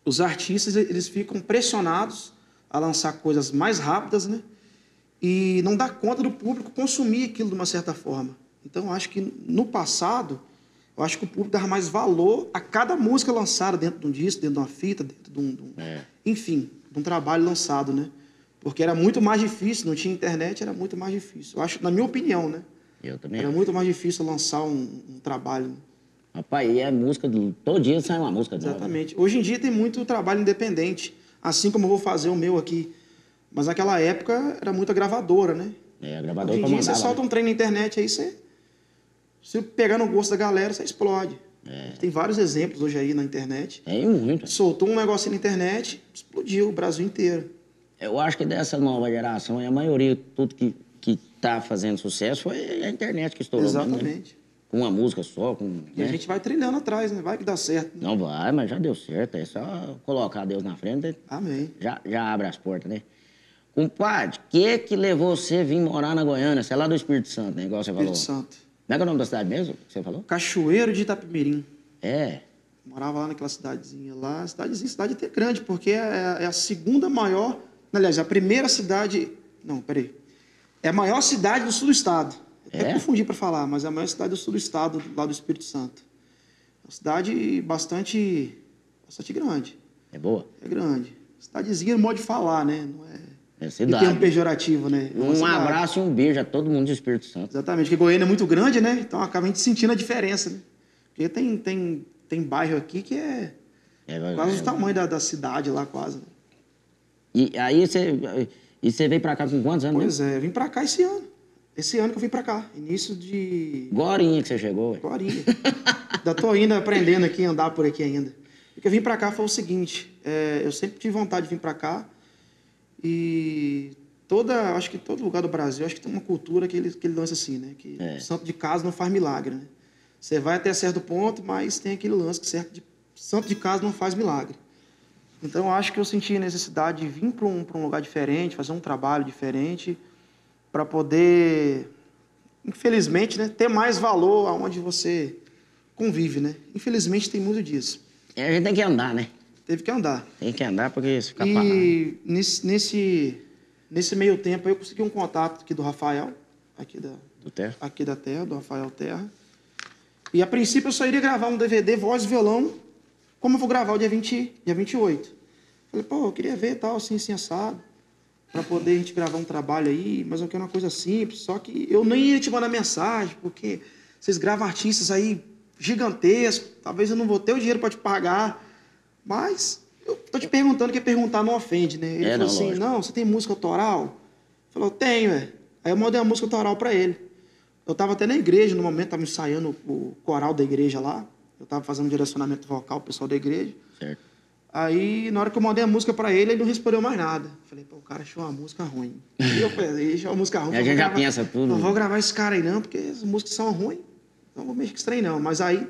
[SPEAKER 2] os artistas eles ficam pressionados a lançar coisas mais rápidas, né? E não dá conta do público consumir aquilo de uma certa forma. Então, eu acho que no passado, eu acho que o público dava mais valor a cada música lançada dentro de um disco, dentro de uma fita, dentro de um, de um-
[SPEAKER 1] É.
[SPEAKER 2] enfim, de um trabalho lançado, né? Porque era muito mais difícil, não tinha internet, era muito mais difícil. Eu acho, na minha opinião, né?
[SPEAKER 1] Eu também.
[SPEAKER 2] Era muito mais difícil lançar um, um trabalho. Né?
[SPEAKER 1] Rapaz, e é música, do, todo dia sai uma música nova.
[SPEAKER 2] Exatamente. Hoje em dia tem muito trabalho independente, assim como eu vou fazer o meu aqui. Mas naquela época era muita gravadora, né?
[SPEAKER 1] É, a gravadora
[SPEAKER 2] Hoje em dia você solta um trem na internet aí, você. Se pegar no gosto da galera, você explode.
[SPEAKER 1] É.
[SPEAKER 2] Tem vários exemplos hoje aí na internet.
[SPEAKER 1] Tem muito.
[SPEAKER 2] Soltou um negocinho na internet, explodiu o Brasil inteiro.
[SPEAKER 1] Eu acho que dessa nova geração, a maioria, tudo que, que tá fazendo sucesso foi a internet que estourou. mesmo, né? Com uma música só, com.
[SPEAKER 2] E a
[SPEAKER 1] né?
[SPEAKER 2] gente vai trilhando atrás, né? Vai que dá certo. né?
[SPEAKER 1] Não vai, mas já deu certo. É só colocar Deus na frente,
[SPEAKER 2] Amém.
[SPEAKER 1] já, já abre as portas, né? Compadre, o que que levou você a vir morar na Goiânia? Você é lá do Espírito Santo, né? Igual você falou.
[SPEAKER 2] Espírito Santo.
[SPEAKER 1] Como é que é o nome da cidade mesmo que você falou?
[SPEAKER 2] Cachoeiro de Itapemirim.
[SPEAKER 1] É.
[SPEAKER 2] Morava lá naquela cidadezinha lá. Cidadezinha, cidade até grande, porque é, é a segunda maior. Aliás, a primeira cidade. Não, peraí. É a maior cidade do sul do estado. Até
[SPEAKER 1] É?
[SPEAKER 2] confundi para falar, mas é a maior cidade do sul do estado, lá do Espírito Santo. É uma cidade bastante. bastante grande.
[SPEAKER 1] É boa?
[SPEAKER 2] É grande. Cidadezinha, no modo de falar, né? Não é.
[SPEAKER 1] É cidade.
[SPEAKER 2] termo pejorativo, né? É
[SPEAKER 1] Um
[SPEAKER 2] cidade.
[SPEAKER 1] abraço e um beijo a todo mundo do Espírito Santo.
[SPEAKER 2] Exatamente, porque Goiânia é muito grande, né? Então acaba a gente sentindo a diferença, né? Porque tem, tem, tem bairro aqui que é
[SPEAKER 1] É,
[SPEAKER 2] quase
[SPEAKER 1] é,
[SPEAKER 2] o tamanho da, da cidade lá, quase. né?
[SPEAKER 1] E aí você, e você veio pra cá com quantos anos?
[SPEAKER 2] Pois é, eu vim pra cá esse ano. Esse ano que eu vim pra cá. Início de.
[SPEAKER 1] Gorinha que você chegou, ué.
[SPEAKER 2] Agora. Ainda tô ainda aprendendo aqui, andar por aqui ainda. O que eu vim pra cá foi o seguinte: é, eu sempre tive vontade de vir pra cá. E toda, acho que todo lugar do Brasil, acho que tem uma cultura que ele, que ele lança assim, né? Que
[SPEAKER 1] É.
[SPEAKER 2] santo de casa não faz milagre, né? Você vai até certo ponto, mas tem aquele lance que certo de, santo de casa não faz milagre. Então, acho que eu senti a necessidade de vir para um, pra um lugar diferente, fazer um trabalho diferente, para poder, infelizmente, né, ter mais valor aonde você convive, né? Infelizmente, tem muito disso.
[SPEAKER 1] E a gente tem que andar, né?
[SPEAKER 2] Teve que andar.
[SPEAKER 1] Tem que andar porque se ficar parado.
[SPEAKER 2] E nesse, nesse, nesse meio tempo, eu consegui um contato aqui do Rafael, aqui da,
[SPEAKER 1] Do terra.
[SPEAKER 2] aqui da Terra, do Rafael Terra. E a princípio eu só iria gravar um DVD voz e violão como eu vou gravar o dia, 20, dia 28. Falei, pô, eu queria ver tal, assim, assim, assado, para poder a gente gravar um trabalho aí, mas eu quero uma coisa simples. Só que eu nem ia te mandar mensagem, porque vocês gravam artistas aí gigantescos, talvez eu não vou ter o dinheiro para te pagar, mas eu tô te perguntando, que perguntar não ofende, né? Ele
[SPEAKER 1] É,
[SPEAKER 2] falou
[SPEAKER 1] não,
[SPEAKER 2] assim,
[SPEAKER 1] lógico.
[SPEAKER 2] não, você tem música autoral? Falou, tenho, é. Aí eu mandei uma música autoral para ele. Eu tava até na igreja no momento, tava ensaiando o coral da igreja lá. Eu tava fazendo direcionamento vocal pro pessoal da igreja.
[SPEAKER 1] Certo.
[SPEAKER 2] Aí, na hora que eu mandei a música pra ele, ele não respondeu mais nada. Falei, pô, o cara achou uma música ruim. E eu falei, achou uma música ruim.
[SPEAKER 1] A
[SPEAKER 2] eu
[SPEAKER 1] gente já
[SPEAKER 2] gravar-
[SPEAKER 1] pensa tudo.
[SPEAKER 2] Não vou gravar esse cara aí não, porque as músicas são ruins. Não vou mexer com esse trem não. Mas aí,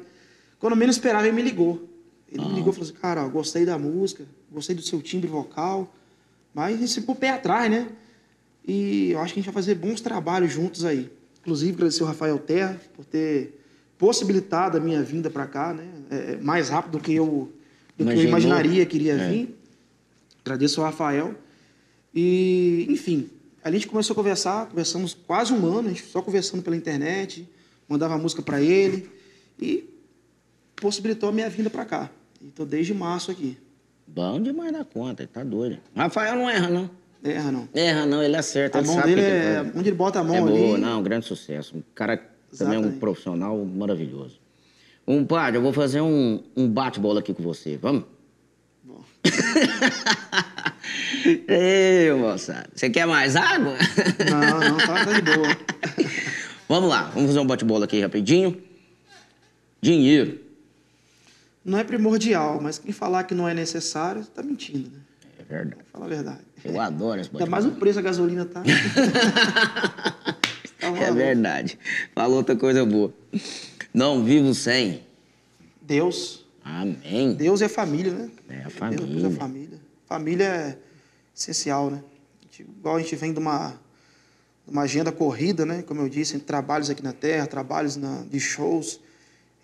[SPEAKER 2] quando eu menos esperava, ele me ligou. Ele me ligou e falou assim, cara, ó, gostei da música, gostei do seu timbre vocal. Mas a gente se pôr o pé atrás, né? E eu acho que a gente vai fazer bons trabalhos juntos aí. Inclusive, agradecer o Rafael Terra por ter possibilitado a minha vinda para cá, né? É, mais rápido do que eu, do que eu imaginaria que iria
[SPEAKER 1] É.
[SPEAKER 2] vir. Agradeço ao Rafael. E, enfim, a gente começou a conversar, conversamos quase um ano, a gente só conversando pela internet, mandava música para ele e possibilitou a minha vinda para cá. E tô desde março aqui.
[SPEAKER 1] Bom demais da conta, ele tá doido. Rafael não erra, não.
[SPEAKER 2] Erra não.
[SPEAKER 1] Erra, não, ele acerta,
[SPEAKER 2] A
[SPEAKER 1] ele
[SPEAKER 2] mão
[SPEAKER 1] sabe
[SPEAKER 2] dele é. Onde ele bota a mão
[SPEAKER 1] É
[SPEAKER 2] ali.
[SPEAKER 1] boa, não, grande sucesso. Um cara também é um
[SPEAKER 2] Exatamente.
[SPEAKER 1] profissional maravilhoso. Um padre, eu vou fazer um, um bate-bola aqui com você, vamos?
[SPEAKER 2] Bom.
[SPEAKER 1] Ei, moçada, você quer mais água?
[SPEAKER 2] Não, não, tá, tá de boa.
[SPEAKER 1] vamos lá, vamos fazer um bate-bola aqui rapidinho. Dinheiro.
[SPEAKER 2] Não é primordial, mas quem falar que não é necessário, tá mentindo, né?
[SPEAKER 1] É verdade.
[SPEAKER 2] Fala a verdade.
[SPEAKER 1] Eu adoro esse
[SPEAKER 2] Ainda
[SPEAKER 1] bate-bola.
[SPEAKER 2] mais o preço da gasolina tá.
[SPEAKER 1] É verdade. Falou outra coisa boa. Não vivo sem.
[SPEAKER 2] Deus.
[SPEAKER 1] Amém.
[SPEAKER 2] Deus é família, né?
[SPEAKER 1] É a
[SPEAKER 2] Deus
[SPEAKER 1] família.
[SPEAKER 2] é família. Família é essencial, né? A gente- igual a gente vem de uma, uma agenda corrida, né? Como eu disse, trabalhos aqui na terra, trabalhos na, de shows.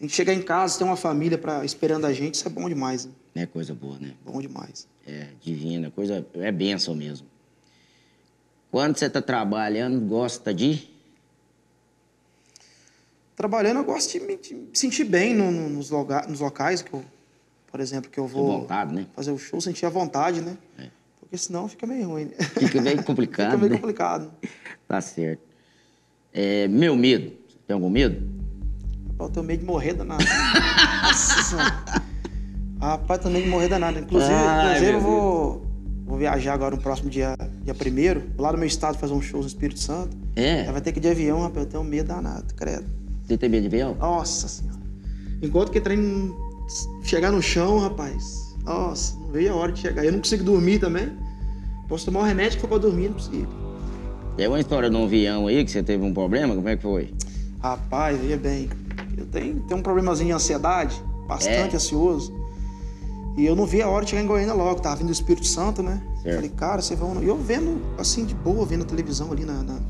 [SPEAKER 2] A gente chegar em casa, ter uma família pra, esperando a gente, isso é bom demais, né?
[SPEAKER 1] É coisa boa, né?
[SPEAKER 2] Bom demais.
[SPEAKER 1] É divina, coisa. É bênção mesmo. Quando você tá trabalhando, gosta de.
[SPEAKER 2] Trabalhando, eu gosto de me, de me sentir bem no- no- nos, loga, nos locais que eu, por exemplo, que eu vou
[SPEAKER 1] vontade, né?
[SPEAKER 2] fazer o show, sentir a vontade, né?
[SPEAKER 1] É.
[SPEAKER 2] Porque senão fica meio ruim, né?
[SPEAKER 1] Fica meio complicado.
[SPEAKER 2] fica meio
[SPEAKER 1] né?
[SPEAKER 2] complicado.
[SPEAKER 1] Tá certo. É, meu medo. Você tem algum medo?
[SPEAKER 2] Rapaz, eu tenho medo de morrer danado. Nossa. Rapaz, eu tenho medo de morrer danado. Inclusive,
[SPEAKER 1] Ai,
[SPEAKER 2] inclusive eu vou, vou viajar agora no próximo dia, dia primeiro, lá no meu estado, fazer um show no Espírito Santo.
[SPEAKER 1] É.
[SPEAKER 2] Aí vai ter que ir de avião, rapaz, eu tenho medo danado, credo.
[SPEAKER 1] Você tem medo de avião?
[SPEAKER 2] Nossa Senhora. Enquanto que trem chegar no chão, rapaz. Nossa, não veio a hora de chegar. Eu não consigo dormir também. Posso tomar um remédio que for pra dormir, não consigo.
[SPEAKER 1] Tem uma história de um avião aí que você teve um problema? Como é que foi?
[SPEAKER 2] Rapaz, veja bem. Eu tenho, tenho um problemazinho de ansiedade, bastante
[SPEAKER 1] É?
[SPEAKER 2] ansioso. E eu não vi a hora de chegar em Goiânia logo. Tava vindo do Espírito Santo, né?
[SPEAKER 1] Certo.
[SPEAKER 2] Falei, cara, vocês vão. E eu vendo, assim, de boa, vendo a televisão ali na, na-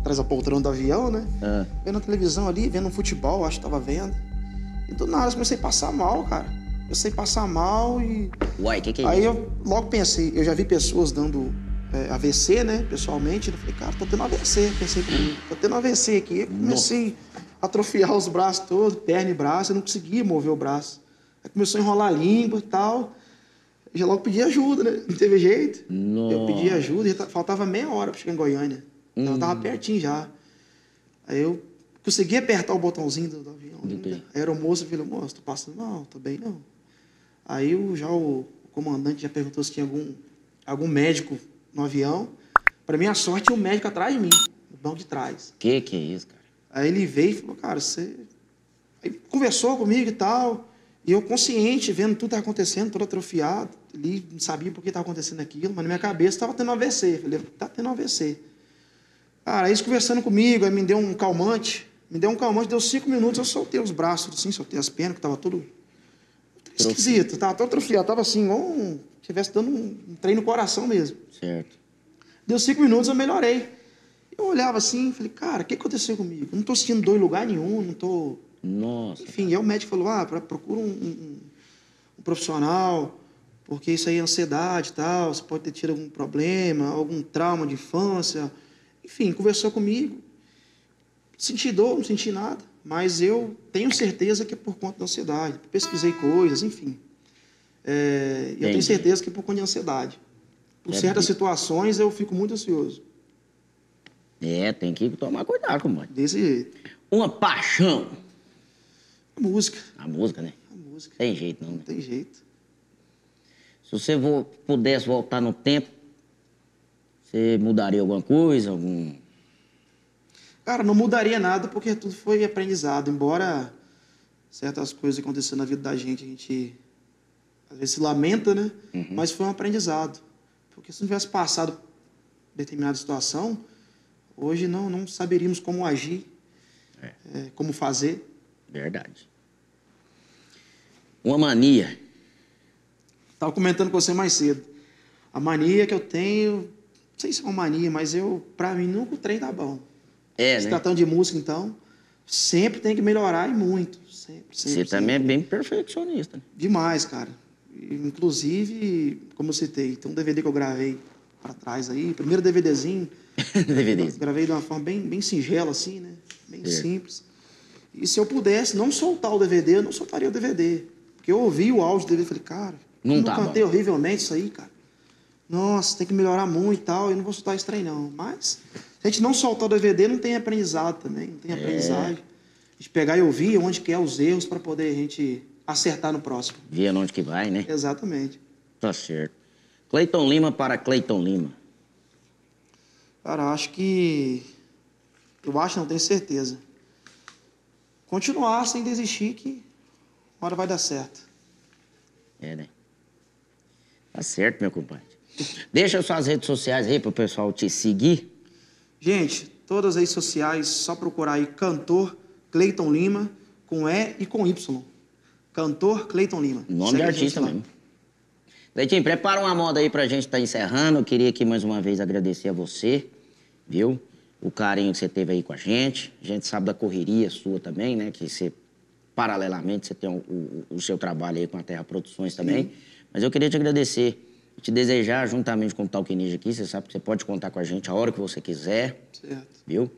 [SPEAKER 2] atrás da poltrona do avião, né?
[SPEAKER 1] Ah,
[SPEAKER 2] Vendo a televisão ali, vendo um futebol, acho que tava vendo. E do nada eu comecei a passar mal, cara. Comecei a passar mal e.
[SPEAKER 1] uai, o que, que é
[SPEAKER 2] Aí
[SPEAKER 1] isso?
[SPEAKER 2] eu logo pensei, eu já vi pessoas dando é, AVC, né, pessoalmente. Eu falei, cara, tô tendo AVC. Pensei comigo, tô tendo AVC aqui. Eu comecei a atrofiar os braços todos, perna e braço, eu não conseguia mover o braço. Aí começou a enrolar a língua e tal. Eu já logo pedi ajuda, né? Não teve jeito. Eu pedi ajuda e ta- faltava meia hora pra chegar em Goiânia. Então eu tava pertinho já. Aí eu consegui apertar o botãozinho do, do avião.
[SPEAKER 1] Do quê?
[SPEAKER 2] Aí a aeromoça falou, moço, tô passando mal, tô bem não. Aí o, já o, o comandante já perguntou se tinha algum, algum médico no avião. Para minha sorte, tinha um médico atrás de mim, no banco de trás.
[SPEAKER 1] Que que é isso, cara?
[SPEAKER 2] Aí ele veio e falou, cara, você. Aí conversou comigo e tal. E eu consciente, vendo tudo que estava acontecendo, todo atrofiado. Ali, não sabia por que estava acontecendo aquilo, mas na minha cabeça estava tendo AVC. Eu Falei, tá tendo AVC. Cara, eles conversando comigo, aí me deu um calmante. Me deu um calmante, deu cinco minutos, eu soltei os braços, assim, soltei as pernas, que tava tudo esquisito. Tava todo atrofiado, tava assim, igual um, tivesse dando um, um trem no coração mesmo.
[SPEAKER 1] Certo.
[SPEAKER 2] Deu cinco minutos, eu melhorei. Eu olhava assim, falei, cara, o que aconteceu comigo? Não tô sentindo dor em lugar nenhum, não tô...
[SPEAKER 1] Nossa.
[SPEAKER 2] Enfim, aí o médico falou, ah, procura um, um- um profissional, porque isso aí é ansiedade e tal, você pode ter tido algum problema, algum trauma de infância. Enfim, conversou comigo. Senti dor, não senti nada, mas eu tenho certeza que é por conta da ansiedade. Pesquisei coisas, enfim. É, eu tenho certeza que por conta de ansiedade. Por
[SPEAKER 1] É
[SPEAKER 2] certas
[SPEAKER 1] porque-
[SPEAKER 2] situações eu fico muito ansioso.
[SPEAKER 1] É, tem que tomar cuidado, compadre.
[SPEAKER 2] Desse jeito.
[SPEAKER 1] Uma paixão.
[SPEAKER 2] A música.
[SPEAKER 1] A música, né?
[SPEAKER 2] A música.
[SPEAKER 1] Tem jeito, não, né?
[SPEAKER 2] Não tem jeito.
[SPEAKER 1] Se você vo- pudesse voltar no tempo, você mudaria alguma coisa? Algum...
[SPEAKER 2] Cara, não mudaria nada porque tudo foi aprendizado. Embora certas coisas acontecendo na vida da gente, a gente às vezes se lamenta, né? Mas foi um aprendizado. Porque se não tivesse passado determinada situação, hoje não, não saberíamos como agir, é, como fazer.
[SPEAKER 1] Verdade. Uma mania.
[SPEAKER 2] Estava comentando com você mais cedo. A mania que eu tenho, não sei se é uma mania, mas eu, pra mim, nunca o trem tá bom.
[SPEAKER 1] É,
[SPEAKER 2] Se
[SPEAKER 1] né?
[SPEAKER 2] tratando de música, então, sempre tem que melhorar e muito. Sempre, sempre.
[SPEAKER 1] Você
[SPEAKER 2] sempre.
[SPEAKER 1] também é bem perfeccionista. né?
[SPEAKER 2] Demais, cara. Inclusive, como eu citei, tem um DVD que eu gravei para trás aí, primeiro DVDzinho.
[SPEAKER 1] DVDs.
[SPEAKER 2] Gravei de uma forma bem, bem singela, assim, né? Bem
[SPEAKER 1] Certo.
[SPEAKER 2] simples. E se eu pudesse não soltar o DVD, eu não soltaria o DVD. Porque eu ouvi o áudio do DVD e falei, cara,
[SPEAKER 1] Não tá
[SPEAKER 2] cantei
[SPEAKER 1] bom.
[SPEAKER 2] horrivelmente isso aí, cara. Nossa, tem que melhorar muito e tal, eu não vou soltar esse trem, não. Mas, se a gente não soltar o DVD, não tem aprendizado também, não tem
[SPEAKER 1] É.
[SPEAKER 2] aprendizagem. A gente pegar e ouvir onde que é os erros para poder a gente acertar no próximo.
[SPEAKER 1] Via onde que vai, né?
[SPEAKER 2] Exatamente.
[SPEAKER 1] Tá certo. Cleiton Lima para Cleiton Lima.
[SPEAKER 2] Cara, acho que. Eu acho, não tenho certeza. Continuar sem desistir, que uma hora vai dar certo.
[SPEAKER 1] É, né? Tá certo, meu compadre. Deixa suas redes sociais aí pro pessoal te seguir.
[SPEAKER 2] Gente, todas as redes sociais, só procurar aí cantor Cleiton Lima, com E e com Y. Cantor Cleiton Lima.
[SPEAKER 1] Nome
[SPEAKER 2] Segue
[SPEAKER 1] de artista mesmo. Leitinho, prepara uma moda aí pra gente estar encerrando. Eu queria aqui mais uma vez agradecer a você, viu? O carinho que você teve aí com a gente. A gente sabe da correria sua também, né? Que você, paralelamente, você tem o, o- o seu trabalho aí com a Terra Produções também. Mas eu queria te agradecer, te desejar, juntamente com o Talk Ninja aqui, você sabe que você pode contar com a gente a hora que você quiser
[SPEAKER 2] Certo.
[SPEAKER 1] viu?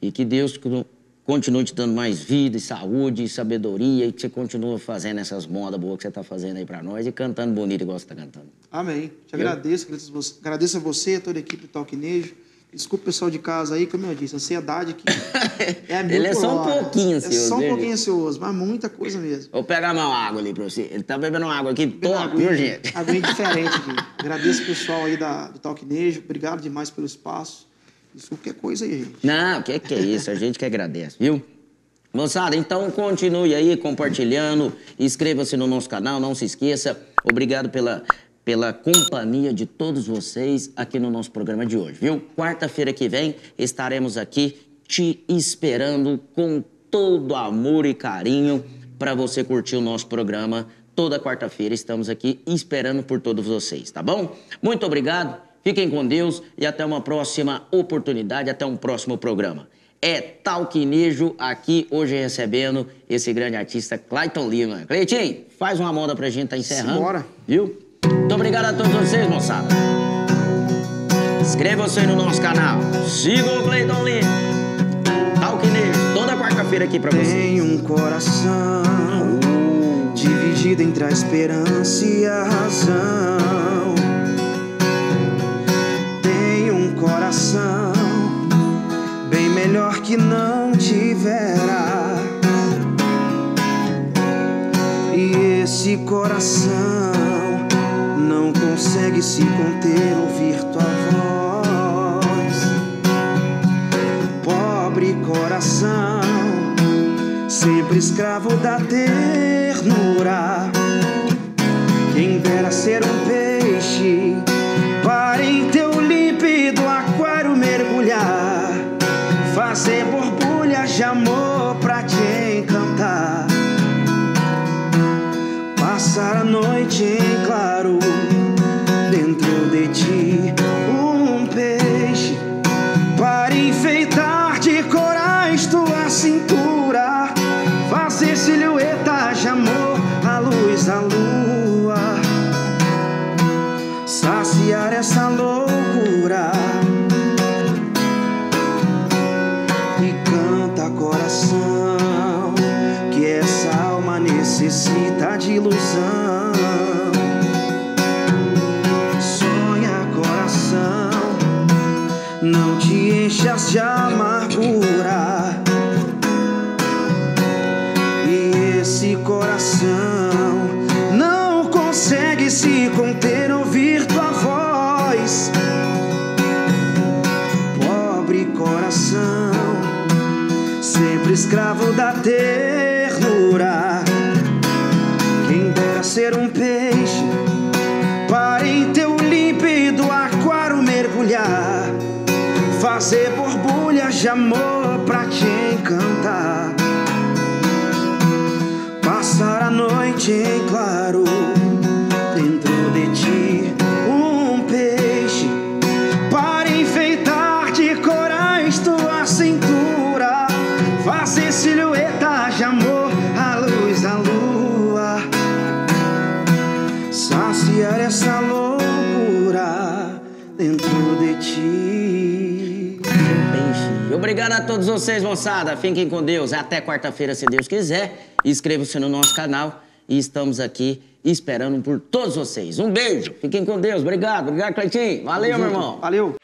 [SPEAKER 1] E que Deus co- continue te dando mais vida, e saúde, e sabedoria, e que você continue fazendo essas modas boas que você tá fazendo aí pra nós e cantando bonito igual você tá cantando.
[SPEAKER 2] Amém. Te agradeço, agradeço a você- a toda a equipe do Talquinejo. Desculpa o pessoal de casa aí, como eu disse, ansiedade aqui é
[SPEAKER 1] Ele é só um pouquinho
[SPEAKER 2] É
[SPEAKER 1] ansioso,
[SPEAKER 2] só um
[SPEAKER 1] né,
[SPEAKER 2] pouquinho ansioso, mas muita coisa mesmo.
[SPEAKER 1] Vou pegar uma água ali pra você. Ele tá bebendo uma água aqui
[SPEAKER 2] Bebendo
[SPEAKER 1] top, viu, gente?
[SPEAKER 2] Aguinha diferente aqui. Agradeço o pessoal aí da, do Talquinejo. Obrigado demais pelo espaço. Desculpa qualquer coisa aí, gente.
[SPEAKER 1] Não, o que, que é isso? A gente que agradece, viu? Moçada, então continue aí compartilhando, inscreva-se no nosso canal, não se esqueça. Obrigado pela, pela companhia de todos vocês aqui no nosso programa de hoje, viu? Quarta-feira que vem estaremos aqui te esperando com todo amor e carinho para você curtir o nosso programa. Toda quarta-feira estamos aqui esperando por todos vocês, tá bom? Muito obrigado, fiquem com Deus e até uma próxima oportunidade, até um próximo programa. É Talquinejo aqui hoje recebendo esse grande artista Clayton Lima. Cleitinho, faz uma moda pra gente tá encerrando.
[SPEAKER 2] Simbora.
[SPEAKER 1] Viu? Obrigado a todos vocês, moçada. Inscreva-se no nosso canal. Siga o Cleiton Lima. Talquinejo, toda quarta-feira aqui pra vocês.
[SPEAKER 2] Tem um coração dividido entre a esperança e a razão. Tem um coração bem melhor que não tivera. E esse coração consegue se conter, ouvir tua voz pobre coração, sempre escravo da ternura. Quem dera ser um peixe para em teu límpido aquário mergulhar, fazer borbulhas de amor pra te encantar. Passar a noite noite em claro dentro de ti, um peixe para enfeitar de corais tua cintura, fazer silhuetas de amor à luz da lua saciar essa loucura dentro de ti.
[SPEAKER 1] Peixe. Obrigado a todos vocês, moçada. Fiquem com Deus. Até quarta-feira, se Deus quiser. Inscreva-se no nosso canal. E estamos aqui esperando por todos vocês. Um beijo. Fiquem com Deus. Obrigado. Obrigado, Cleitinho. Valeu, meu irmão.
[SPEAKER 2] Valeu.